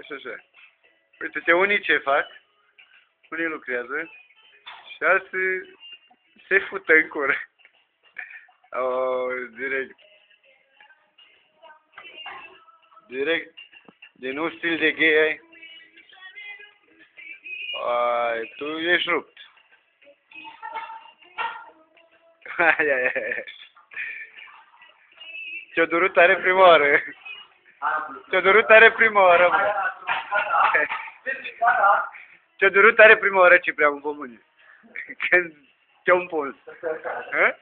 Așa, așa. Uite-te, unii ce fac? Unii lucrează și alții se fută în cură. Oh, direct. Direct. Din un stil de gay ai. Ai, tu ești rupt. Ai, ai, ai. Ce-o durut tare prima oară. Ce-o durut tare prima oară, mă. Ce-o durut tare prima oară, Ciprian, în mâine. Când te-o împuls. Hă?